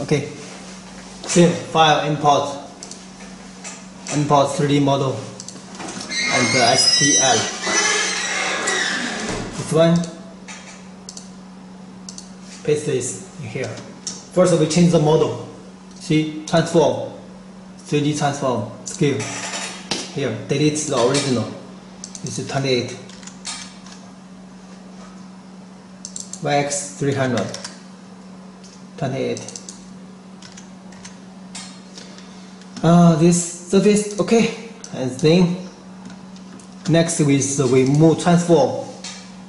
Okay. Same file import. Import 3D model and the STL. This one. Paste this in here. First we change the model. See transform. 3D transform scale. Here delete the original. This is 28. YX 300. 28. Uh, this surface okay and then next with we move transform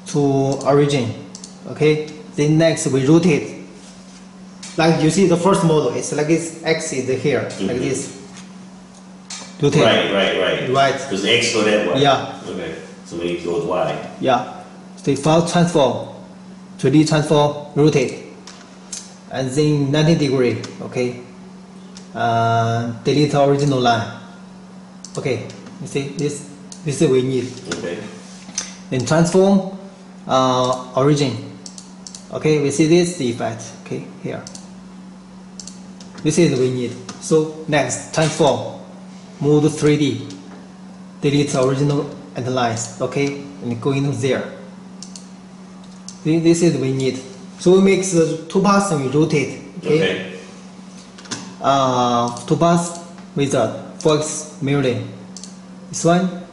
to origin okay then next we rotate like you see the first model it's like this x is here like Mhm. this rotate Right, right, right. Right. Because X go that way. Yeah. Okay. So it goes Y. yeah the file transform 3d transform rotate and then 90 degree okay? Uh, delete original line. Okay you see this this is we need. Okay. then transform uh, origin. Okay we see this effect okay here. This is we need. So next transform. Move to 3d delete original and lines okay? And go into there. This is we need so we make the two paths and we rotate okay, Okay. uh, two paths with the fox milling this one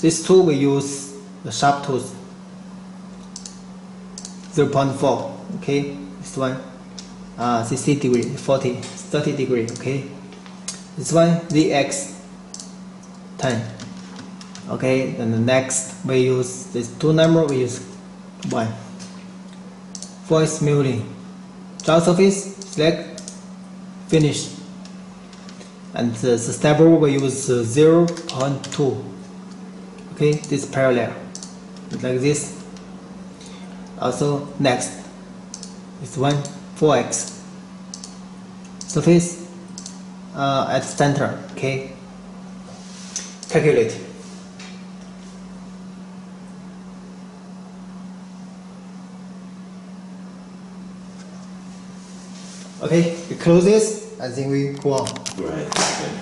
this two we use the sharp tooth. 0.4 okay? This one uh, 60 degree 40 30 degree okay? This one VX 10 okay? Then the next we use this two number we use one voice milling draw surface select finish. And the, the stepper we use uh, 0.2 okay this parallel. Like this. Also next. This one 4x surface uh, at center. Okay. Calculate okay we close this and then we go on Right.